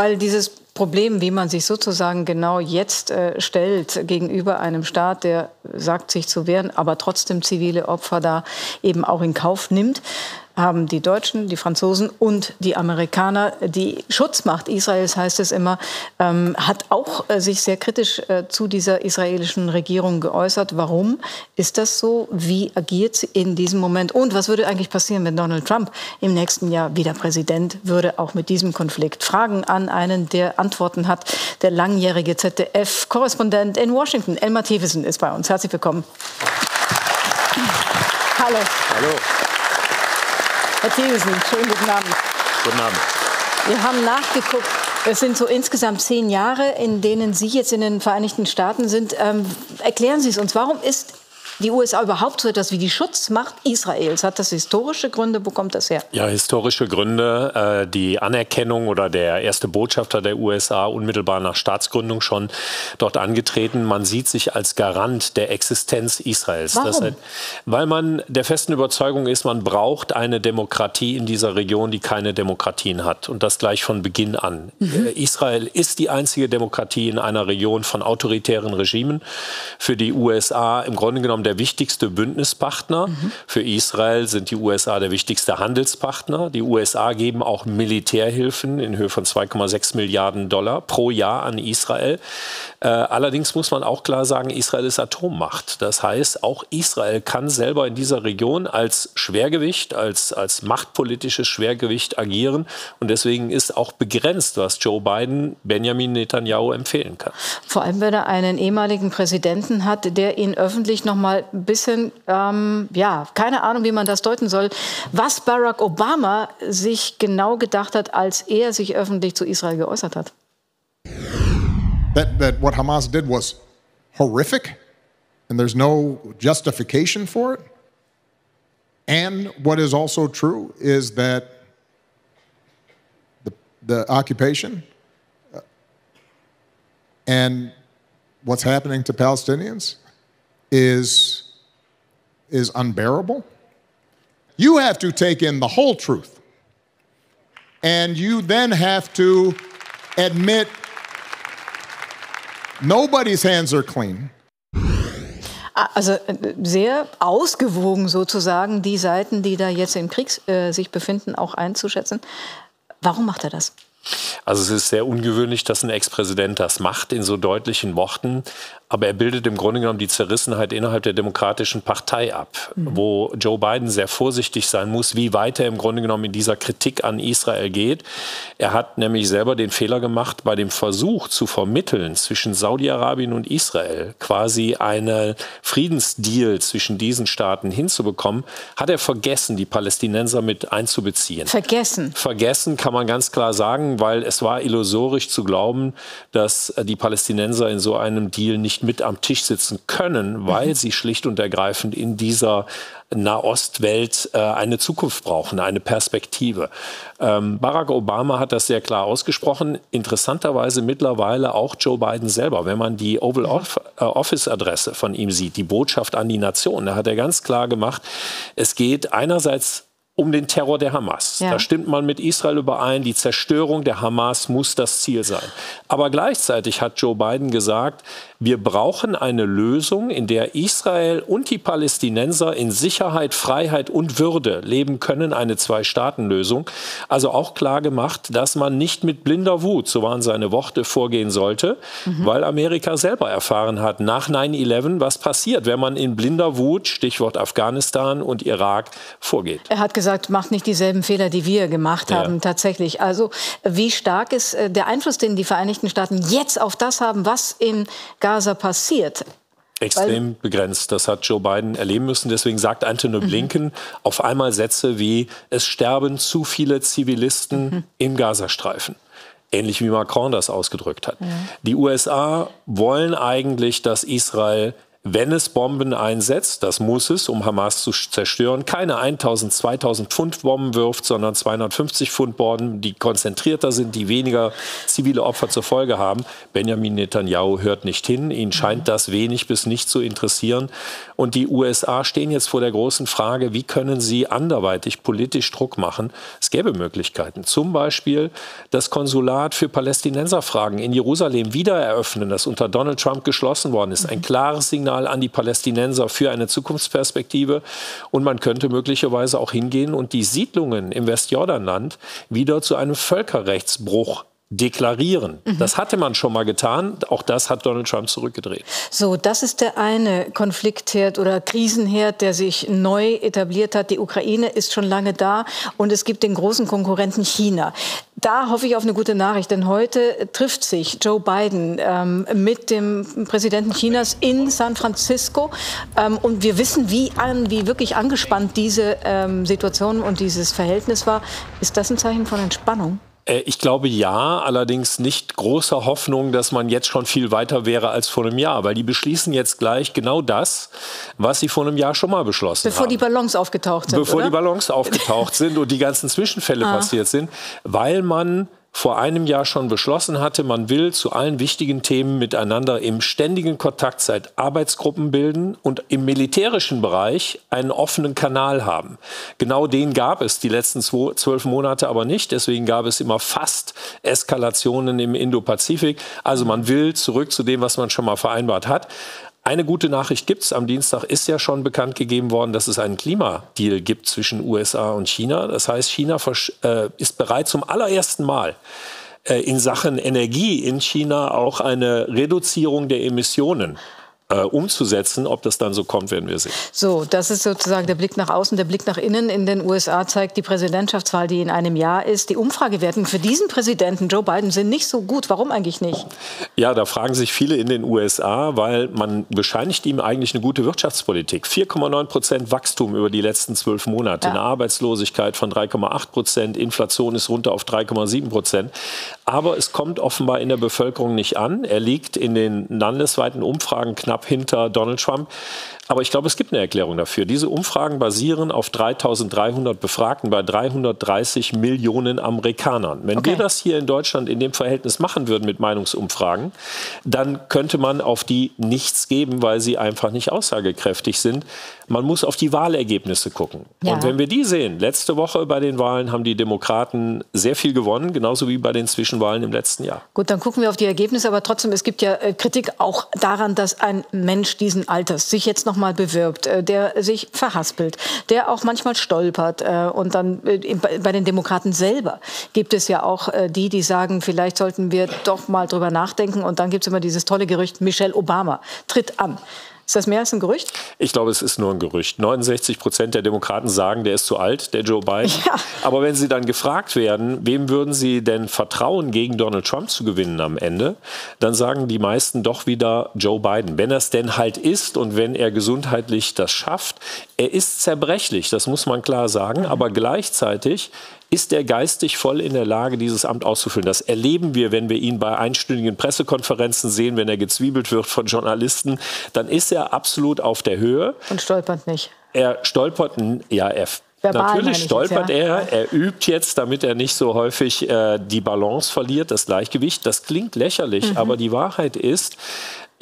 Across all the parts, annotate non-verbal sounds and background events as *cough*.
weil dieses Problem, wie man sich sozusagen genau jetzt äh, stellt gegenüber einem Staat, der sagt, sich zu wehren, aber trotzdem zivile Opfer da eben auch in Kauf nimmt, haben die Deutschen, die Franzosen und die Amerikaner. Die Schutzmacht Israels, heißt es immer, ähm, hat auch äh, sich sehr kritisch äh, zu dieser israelischen Regierung geäußert. Warum ist das so? Wie agiert sie in diesem Moment? Und was würde eigentlich passieren, wenn Donald Trump im nächsten Jahr wieder Präsident würde, auch mit diesem Konflikt? Fragen an einen, der Antworten hat. Der langjährige ZDF-Korrespondent in Washington, Elmar Thewissen, ist bei uns. Herzlich willkommen. Hallo. Hallo. Herr Thielsen, schönen guten Abend. Guten Abend. Wir haben nachgeguckt. Es sind so insgesamt zehn Jahre, in denen Sie jetzt in den Vereinigten Staaten sind. Ähm, erklären Sie es uns. Warum ist die USA überhaupt so etwas wie die Schutzmacht Israels? Hat das historische Gründe? Wo kommt das her? Ja, historische Gründe. Äh, die Anerkennung oder der erste Botschafter der USA unmittelbar nach Staatsgründung schon dort angetreten. Man sieht sich als Garant der Existenz Israels. Warum? Das, weil man der festen Überzeugung ist, man braucht eine Demokratie in dieser Region, die keine Demokratien hat. Und das gleich von Beginn an. Mhm. Äh, Israel ist die einzige Demokratie in einer Region von autoritären Regimen. Für die USA im Grunde genommen der wichtigste Bündnispartner. Mhm. Für Israel sind die USA der wichtigste Handelspartner. Die USA geben auch Militärhilfen in Höhe von 2,6 Milliarden Dollar pro Jahr an Israel. Äh, allerdings muss man auch klar sagen, Israel ist Atommacht. Das heißt, auch Israel kann selber in dieser Region als Schwergewicht, als, als machtpolitisches Schwergewicht agieren. Und deswegen ist auch begrenzt, was Joe Biden Benjamin Netanyahu empfehlen kann. Vor allem, wenn er einen ehemaligen Präsidenten hat, der ihn öffentlich noch ein bisschen, ähm, ja, keine Ahnung, wie man das deuten soll, was Barack Obama sich genau gedacht hat, als er sich öffentlich zu Israel geäußert hat. That, that what Hamas did was horrific and there's no justification for it. And what is also true is that the, the occupation uh, and what's happening to Palestinians is, is unbearable. You have to take in the whole truth. And you then have to admit nobody's hands are clean. Ah, also äh, sehr ausgewogen sozusagen, die Seiten, die da jetzt im Krieg äh, sich befinden, auch einzuschätzen. Warum macht er das? Also es ist sehr ungewöhnlich, dass ein Ex-Präsident das macht in so deutlichen Worten. Aber er bildet im Grunde genommen die Zerrissenheit innerhalb der Demokratischen Partei ab, mhm. wo Joe Biden sehr vorsichtig sein muss, wie weit er im Grunde genommen in dieser Kritik an Israel geht. Er hat nämlich selber den Fehler gemacht, bei dem Versuch zu vermitteln zwischen Saudi-Arabien und Israel, quasi einen Friedensdeal zwischen diesen Staaten hinzubekommen, hat er vergessen, die Palästinenser mit einzubeziehen. Vergessen? Vergessen kann man ganz klar sagen, weil es war illusorisch zu glauben, dass die Palästinenser in so einem Deal nicht mit am Tisch sitzen können, weil mhm. sie schlicht und ergreifend in dieser Nahostwelt äh, eine Zukunft brauchen, eine Perspektive. Ähm, Barack Obama hat das sehr klar ausgesprochen. Interessanterweise mittlerweile auch Joe Biden selber. Wenn man die Oval äh, Office Adresse von ihm sieht, die Botschaft an die Nation, da hat er ganz klar gemacht, es geht einerseits um den Terror der Hamas. Ja. Da stimmt man mit Israel überein, die Zerstörung der Hamas muss das Ziel sein. Aber gleichzeitig hat Joe Biden gesagt, wir brauchen eine Lösung, in der Israel und die Palästinenser in Sicherheit, Freiheit und Würde leben können, eine Zwei-Staaten-Lösung. Also auch klar gemacht, dass man nicht mit blinder Wut, so waren seine Worte, vorgehen sollte, mhm. weil Amerika selber erfahren hat, nach 9-11, was passiert, wenn man in blinder Wut, Stichwort Afghanistan und Irak, vorgeht. Er hat gesagt, macht nicht dieselben Fehler, die wir gemacht haben, ja. tatsächlich. Also wie stark ist äh, der Einfluss, den die Vereinigten Staaten jetzt auf das haben, was in Gaza Gaza passiert. Extrem begrenzt. Das hat Joe Biden erleben müssen. Deswegen sagt Antony mhm. Blinken auf einmal Sätze wie, es sterben zu viele Zivilisten mhm. im Gazastreifen. Ähnlich wie Macron das ausgedrückt hat. Ja. Die USA wollen eigentlich, dass Israel wenn es Bomben einsetzt, das muss es, um Hamas zu zerstören, keine 1000, 2000 Pfund Bomben wirft, sondern 250 Pfund Bomben, die konzentrierter sind, die weniger zivile Opfer zur Folge haben. Benjamin Netanyahu hört nicht hin. Ihn scheint das wenig bis nicht zu interessieren. Und die USA stehen jetzt vor der großen Frage, wie können sie anderweitig politisch Druck machen? Es gäbe Möglichkeiten. Zum Beispiel das Konsulat für Palästinenserfragen in Jerusalem wieder eröffnen, das unter Donald Trump geschlossen worden ist. Ein klares Signal Signal an die Palästinenser für eine Zukunftsperspektive. Und man könnte möglicherweise auch hingehen und die Siedlungen im Westjordanland wieder zu einem Völkerrechtsbruch deklarieren. Mhm. Das hatte man schon mal getan. Auch das hat Donald Trump zurückgedreht. So, das ist der eine Konfliktherd oder Krisenherd, der sich neu etabliert hat. Die Ukraine ist schon lange da und es gibt den großen Konkurrenten China. Da hoffe ich auf eine gute Nachricht, denn heute trifft sich Joe Biden ähm, mit dem Präsidenten Chinas in San Francisco. Ähm, und wir wissen, wie, an, wie wirklich angespannt diese ähm, Situation und dieses Verhältnis war. Ist das ein Zeichen von Entspannung? Äh, ich glaube ja, allerdings nicht großer Hoffnung, dass man jetzt schon viel weiter wäre als vor einem Jahr, weil die beschließen jetzt gleich genau das, was sie vor einem Jahr schon mal beschlossen Bevor haben. Bevor die Ballons aufgetaucht sind. Bevor oder? die Ballons aufgetaucht sind und die ganzen Zwischenfälle ah. passiert sind, weil man vor einem Jahr schon beschlossen hatte, man will zu allen wichtigen Themen miteinander im ständigen Kontakt seit Arbeitsgruppen bilden und im militärischen Bereich einen offenen Kanal haben. Genau den gab es die letzten zwölf Monate aber nicht. Deswegen gab es immer fast Eskalationen im Indo-Pazifik. Also man will zurück zu dem, was man schon mal vereinbart hat. Eine gute Nachricht gibt es. Am Dienstag ist ja schon bekannt gegeben worden, dass es einen Klimadeal gibt zwischen USA und China. Das heißt, China äh, ist bereit zum allerersten Mal äh, in Sachen Energie in China auch eine Reduzierung der Emissionen äh, umzusetzen. Ob das dann so kommt, werden wir sehen. So, das ist sozusagen der Blick nach außen. Der Blick nach innen in den USA zeigt die Präsidentschaftswahl, die in einem Jahr ist. Die Umfragewerten für diesen Präsidenten Joe Biden sind nicht so gut. Warum eigentlich nicht? Ja, da fragen sich viele in den USA, weil man bescheinigt ihm eigentlich eine gute Wirtschaftspolitik. 4,9 Prozent Wachstum über die letzten zwölf Monate, ja. eine Arbeitslosigkeit von 3,8 Prozent, Inflation ist runter auf 3,7 Prozent. Aber es kommt offenbar in der Bevölkerung nicht an. Er liegt in den landesweiten Umfragen knapp hinter Donald Trump. Aber ich glaube, es gibt eine Erklärung dafür. Diese Umfragen basieren auf 3300 Befragten bei 330 Millionen Amerikanern. Wenn okay. wir das hier in Deutschland in dem Verhältnis machen würden mit Meinungsumfragen, dann könnte man auf die nichts geben, weil sie einfach nicht aussagekräftig sind. Man muss auf die Wahlergebnisse gucken. Ja. Und wenn wir die sehen, letzte Woche bei den Wahlen haben die Demokraten sehr viel gewonnen, genauso wie bei den Zwischenwahlen im letzten Jahr. Gut, dann gucken wir auf die Ergebnisse, aber trotzdem, es gibt ja äh, Kritik auch daran, dass ein Mensch diesen Alters sich jetzt noch mal bewirbt, äh, der sich verhaspelt, der auch manchmal stolpert. Äh, und dann äh, bei den Demokraten selber gibt es ja auch die, die sagen, vielleicht sollten wir doch mal drüber nachdenken. Und dann gibt es immer dieses tolle Gerücht, Michelle Obama tritt an. Ist das mehr als ein Gerücht? Ich glaube, es ist nur ein Gerücht. 69 Prozent der Demokraten sagen, der ist zu alt, der Joe Biden. Ja. Aber wenn sie dann gefragt werden, wem würden sie denn vertrauen, gegen Donald Trump zu gewinnen am Ende, dann sagen die meisten doch wieder Joe Biden. Wenn er es denn halt ist und wenn er gesundheitlich das schafft, er ist zerbrechlich, das muss man klar sagen, aber gleichzeitig ist er geistig voll in der Lage, dieses Amt auszufüllen. Das erleben wir, wenn wir ihn bei einstündigen Pressekonferenzen sehen, wenn er gezwiebelt wird von Journalisten. Dann ist er absolut auf der Höhe. Und stolpert nicht. Er stolpert, ja, er Verbal Natürlich stolpert jetzt, ja. er. Er übt jetzt, damit er nicht so häufig äh, die Balance verliert, das Gleichgewicht. Das klingt lächerlich, mhm. aber die Wahrheit ist,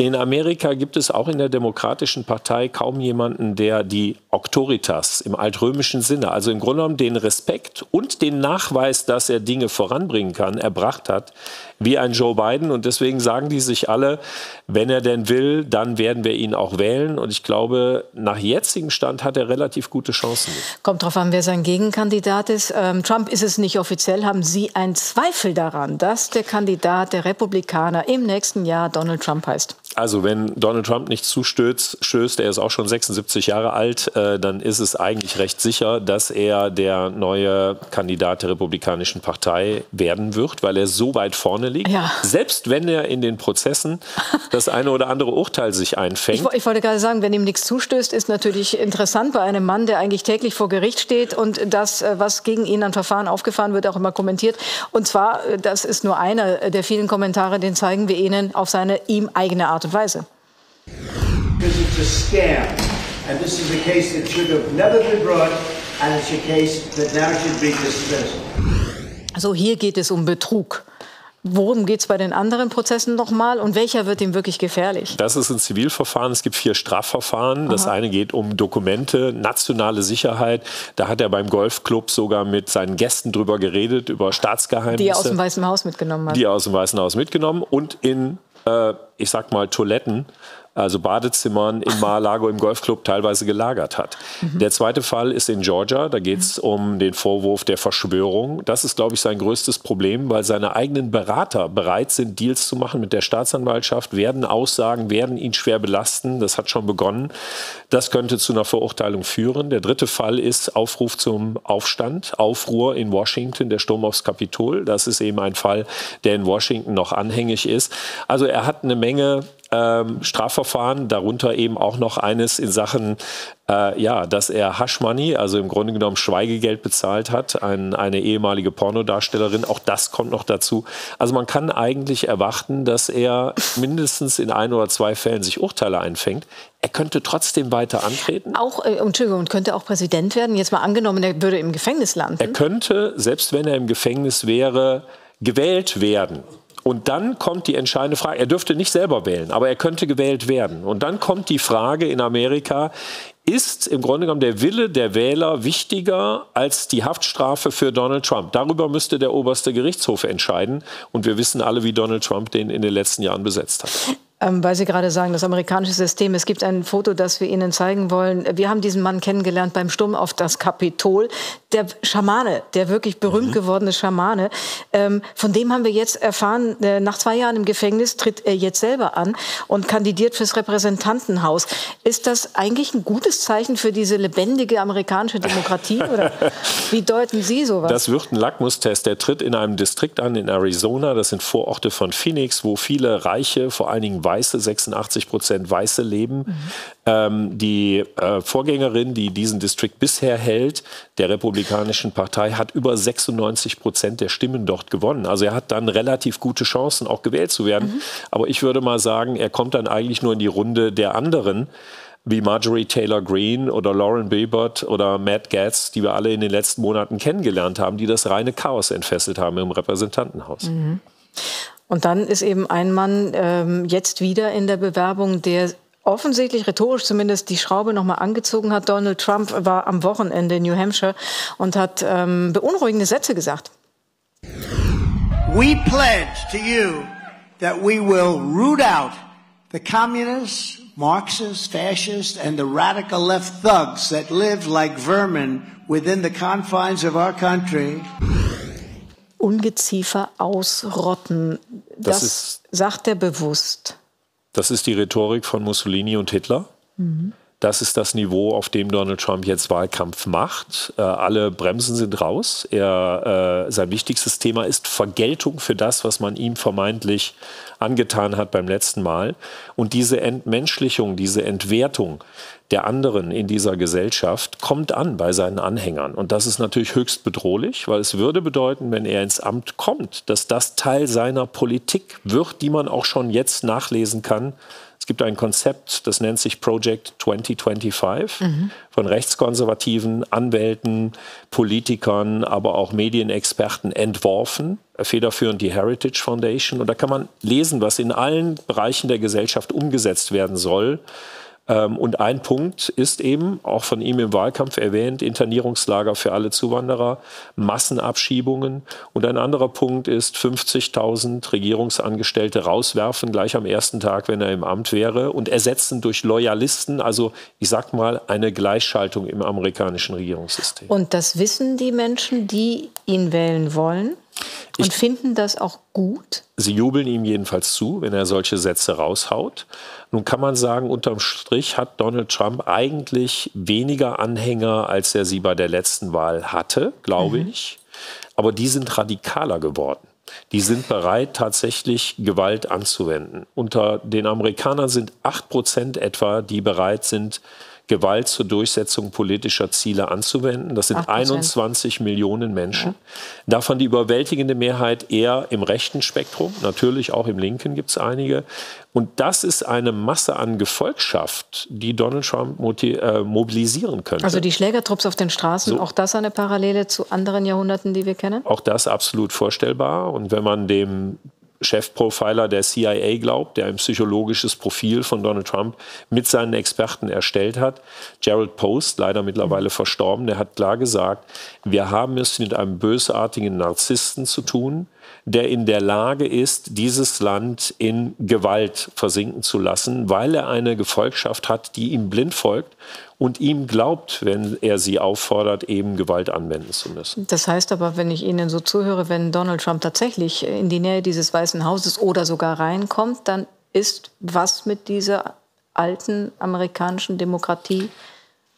in Amerika gibt es auch in der Demokratischen Partei kaum jemanden, der die Autoritas im altrömischen Sinne, also im Grunde genommen den Respekt und den Nachweis, dass er Dinge voranbringen kann, erbracht hat, wie ein Joe Biden. Und deswegen sagen die sich alle, wenn er denn will, dann werden wir ihn auch wählen. Und ich glaube, nach jetzigem Stand hat er relativ gute Chancen. Kommt darauf an, wer sein Gegenkandidat ist. Ähm, Trump ist es nicht offiziell. Haben Sie einen Zweifel daran, dass der Kandidat der Republikaner im nächsten Jahr Donald Trump heißt? Also wenn Donald Trump nicht zustößt, stößt, er ist auch schon 76 Jahre alt, äh, dann ist es eigentlich recht sicher, dass er der neue Kandidat der Republikanischen Partei werden wird, weil er so weit vorne liegt. Ja. Selbst wenn er in den Prozessen *laughs* das eine oder andere Urteil sich einfängt. Ich, ich wollte gerade sagen, wenn ihm nichts zustößt, ist natürlich interessant bei einem Mann, der eigentlich täglich vor Gericht steht und das, äh, was gegen ihn an Verfahren aufgefahren wird, auch immer kommentiert. Und zwar, äh, das ist nur einer der vielen Kommentare, den zeigen wir Ihnen auf seine ihm eigene Art und Weise. because it's a scam. And this is a case that should have never been brought, and it's a case that now should be dismissed. Also hier geht es um Betrug. Worum geht es bei den anderen Prozessen nochmal und welcher wird ihm wirklich gefährlich? Das ist ein Zivilverfahren. Es gibt vier Strafverfahren. Aha. Das eine geht um Dokumente, nationale Sicherheit. Da hat er beim Golfclub sogar mit seinen Gästen drüber geredet, über Staatsgeheimnisse. Die er aus dem Weißen Haus mitgenommen hat. Die er aus dem Weißen Haus mitgenommen und in, äh, ich sag mal, Toiletten also Badezimmern in *laughs* Mar-a-Lago im Golfclub teilweise gelagert hat. Mhm. Der zweite Fall ist in Georgia. Da geht es mhm. um den Vorwurf der Verschwörung. Das ist, glaube ich, sein größtes Problem, weil seine eigenen Berater bereit sind, Deals zu machen mit der Staatsanwaltschaft, werden Aussagen, werden ihn schwer belasten. Das hat schon begonnen. Das könnte zu einer Verurteilung führen. Der dritte Fall ist Aufruf zum Aufstand, Aufruhr in Washington, der Sturm aufs Kapitol. Das ist eben ein Fall, der in Washington noch anhängig ist. Also er hat eine Menge ähm, Strafverfahren, darunter eben auch noch eines in Sachen, äh, ja, dass er Hush Money, also im Grunde genommen Schweigegeld bezahlt hat, ein, eine ehemalige Pornodarstellerin. Auch das kommt noch dazu. Also man kann eigentlich erwarten, dass er mindestens in ein oder zwei Fällen sich Urteile einfängt. Er könnte trotzdem weiter antreten. Auch, äh, Entschuldigung, könnte auch Präsident werden. Jetzt mal angenommen, er würde im Gefängnis landen. Er könnte, selbst wenn er im Gefängnis wäre, gewählt werden. Und dann kommt die entscheidende Frage. Er dürfte nicht selber wählen, aber er könnte gewählt werden. Und dann kommt die Frage in Amerika, ist im Grunde genommen der Wille der Wähler wichtiger als die Haftstrafe für Donald Trump? Darüber müsste der oberste Gerichtshof entscheiden. Und wir wissen alle, wie Donald Trump den in den letzten Jahren besetzt hat. Ähm, weil Sie gerade sagen, das amerikanische System. Es gibt ein Foto, das wir Ihnen zeigen wollen. Wir haben diesen Mann kennengelernt beim Sturm auf das Kapitol. Der Schamane, der wirklich berühmt mhm. gewordene Schamane, ähm, von dem haben wir jetzt erfahren, äh, nach zwei Jahren im Gefängnis tritt er jetzt selber an und kandidiert fürs Repräsentantenhaus. Ist das eigentlich ein gutes Zeichen für diese lebendige amerikanische Demokratie? *laughs* Oder wie deuten Sie sowas? Das wird ein Lackmustest. Der tritt in einem Distrikt an in Arizona. Das sind Vororte von Phoenix, wo viele Reiche, vor allen Dingen Weiße, 86 Prozent Weiße leben. Mhm. Ähm, die äh, Vorgängerin, die diesen Distrikt bisher hält, der Republikanischen Partei, hat über 96 Prozent der Stimmen dort gewonnen. Also er hat dann relativ gute Chancen, auch gewählt zu werden. Mhm. Aber ich würde mal sagen, er kommt dann eigentlich nur in die Runde der anderen wie Marjorie Taylor Greene oder Lauren Bilbert oder Matt Gaetz, die wir alle in den letzten Monaten kennengelernt haben, die das reine Chaos entfesselt haben im Repräsentantenhaus. Mhm. Und dann ist eben ein Mann ähm, jetzt wieder in der Bewerbung, der offensichtlich rhetorisch zumindest die Schraube nochmal angezogen hat. Donald Trump war am Wochenende in New Hampshire und hat ähm, beunruhigende Sätze gesagt. We pledge to you that we will root out the communists, Marxists, fascists, and the radical left thugs that live like vermin within the confines of our country. Ungeziefer ausrotten. Das, das sagt er bewusst. Das ist die Rhetorik von Mussolini und Hitler. Mhm. Das ist das Niveau, auf dem Donald Trump jetzt Wahlkampf macht. Äh, alle Bremsen sind raus. Er, äh, sein wichtigstes Thema ist Vergeltung für das, was man ihm vermeintlich angetan hat beim letzten Mal. Und diese Entmenschlichung, diese Entwertung der anderen in dieser Gesellschaft kommt an bei seinen Anhängern. Und das ist natürlich höchst bedrohlich, weil es würde bedeuten, wenn er ins Amt kommt, dass das Teil seiner Politik wird, die man auch schon jetzt nachlesen kann gibt ein Konzept, das nennt sich Project 2025 mhm. von rechtskonservativen Anwälten, Politikern, aber auch Medienexperten entworfen, federführend die Heritage Foundation. Und da kann man lesen, was in allen Bereichen der Gesellschaft umgesetzt werden soll und ein Punkt ist eben, auch von ihm im Wahlkampf erwähnt, Internierungslager für alle Zuwanderer, Massenabschiebungen. Und ein anderer Punkt ist 50.000 Regierungsangestellte rauswerfen, gleich am ersten Tag, wenn er im Amt wäre, und ersetzen durch Loyalisten, also ich sag mal eine Gleichschaltung im amerikanischen Regierungssystem. Und das wissen die Menschen, die ihn wählen wollen? Und ich, finden das auch gut? Sie jubeln ihm jedenfalls zu, wenn er solche Sätze raushaut. Nun kann man sagen, unterm Strich hat Donald Trump eigentlich weniger Anhänger, als er sie bei der letzten Wahl hatte, glaube mhm. ich. Aber die sind radikaler geworden. Die sind bereit, tatsächlich Gewalt anzuwenden. Unter den Amerikanern sind acht Prozent etwa, die bereit sind, Gewalt zur Durchsetzung politischer Ziele anzuwenden. Das sind 21 Millionen Menschen. Davon die überwältigende Mehrheit eher im rechten Spektrum, natürlich auch im linken gibt es einige. Und das ist eine Masse an Gefolgschaft, die Donald Trump äh, mobilisieren könnte. Also die Schlägertrupps auf den Straßen, so. auch das eine Parallele zu anderen Jahrhunderten, die wir kennen? Auch das absolut vorstellbar. Und wenn man dem Chefprofiler der CIA glaubt, der ein psychologisches Profil von Donald Trump mit seinen Experten erstellt hat. Gerald Post, leider mittlerweile verstorben, der hat klar gesagt, wir haben es mit einem bösartigen Narzissten zu tun, der in der Lage ist, dieses Land in Gewalt versinken zu lassen, weil er eine Gefolgschaft hat, die ihm blind folgt und ihm glaubt, wenn er sie auffordert, eben Gewalt anwenden zu müssen. Das heißt aber, wenn ich Ihnen so zuhöre, wenn Donald Trump tatsächlich in die Nähe dieses Weißen Hauses oder sogar reinkommt, dann ist was mit dieser alten amerikanischen Demokratie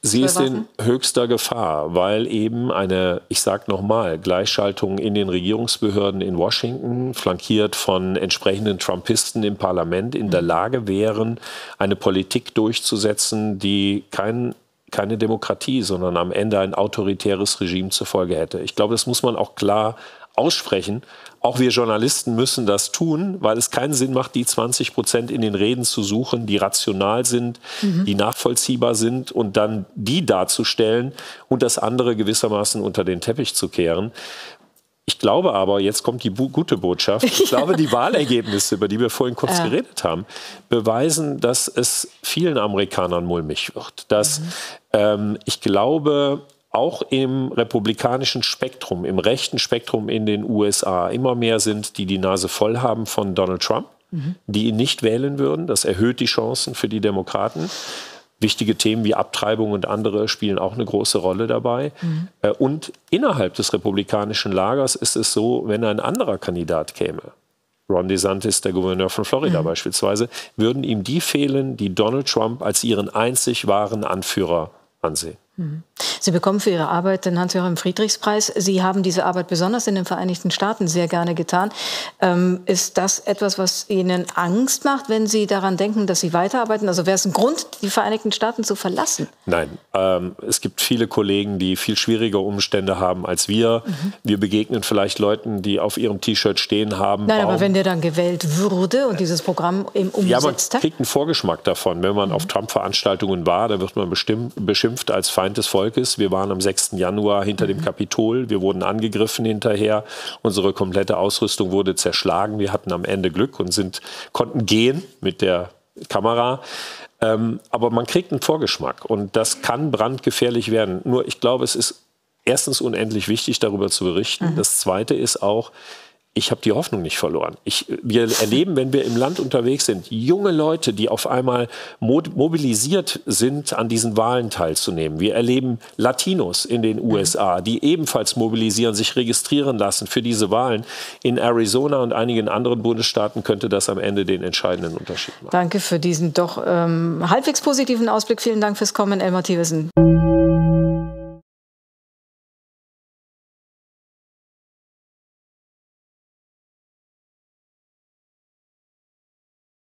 Sie ist in höchster Gefahr, weil eben eine, ich sage nochmal, Gleichschaltung in den Regierungsbehörden in Washington, flankiert von entsprechenden Trumpisten im Parlament, in der mhm. Lage wären, eine Politik durchzusetzen, die kein, keine Demokratie, sondern am Ende ein autoritäres Regime zur Folge hätte. Ich glaube, das muss man auch klar aussprechen. Auch wir Journalisten müssen das tun, weil es keinen Sinn macht, die 20 Prozent in den Reden zu suchen, die rational sind, mhm. die nachvollziehbar sind und dann die darzustellen und das andere gewissermaßen unter den Teppich zu kehren. Ich glaube aber, jetzt kommt die gute Botschaft, ich *laughs* glaube, die Wahlergebnisse, über die wir vorhin kurz ja. geredet haben, beweisen, dass es vielen Amerikanern mulmig wird. Dass mhm. ähm, ich glaube, auch im republikanischen Spektrum, im rechten Spektrum in den USA immer mehr sind, die die Nase voll haben von Donald Trump, mhm. die ihn nicht wählen würden. Das erhöht die Chancen für die Demokraten. Wichtige Themen wie Abtreibung und andere spielen auch eine große Rolle dabei. Mhm. Äh, und innerhalb des republikanischen Lagers ist es so, wenn ein anderer Kandidat käme, Ron DeSantis, der Gouverneur von Florida mhm. beispielsweise, würden ihm die fehlen, die Donald Trump als ihren einzig wahren Anführer ansehen. Mhm. Sie bekommen für Ihre Arbeit den Hans-Joachim Friedrichs-Preis. Sie haben diese Arbeit besonders in den Vereinigten Staaten sehr gerne getan. Ähm, ist das etwas, was Ihnen Angst macht, wenn Sie daran denken, dass Sie weiterarbeiten? Also wäre es ein Grund, die Vereinigten Staaten zu verlassen? Nein. Ähm, es gibt viele Kollegen, die viel schwierigere Umstände haben als wir. Mhm. Wir begegnen vielleicht Leuten, die auf ihrem T-Shirt stehen haben. Nein, Baum. aber wenn der dann gewählt würde und dieses Programm eben umsetzt Ja, man kriegt einen Vorgeschmack davon. Wenn man mhm. auf Trump-Veranstaltungen war, da wird man bestimmt, beschimpft als Feind des Volkes. Wir waren am 6. Januar hinter mhm. dem Kapitol. Wir wurden angegriffen hinterher. Unsere komplette Ausrüstung wurde zerschlagen. Wir hatten am Ende Glück und sind, konnten gehen mit der Kamera. Ähm, aber man kriegt einen Vorgeschmack und das kann brandgefährlich werden. Nur ich glaube, es ist erstens unendlich wichtig, darüber zu berichten. Mhm. Das Zweite ist auch, ich habe die Hoffnung nicht verloren. Ich, wir erleben, wenn wir im Land unterwegs sind, junge Leute, die auf einmal mobilisiert sind, an diesen Wahlen teilzunehmen. Wir erleben Latinos in den USA, die ebenfalls mobilisieren, sich registrieren lassen für diese Wahlen. In Arizona und einigen anderen Bundesstaaten könnte das am Ende den entscheidenden Unterschied machen. Danke für diesen doch ähm, halbwegs positiven Ausblick. Vielen Dank fürs Kommen, Elmar Thiewesen.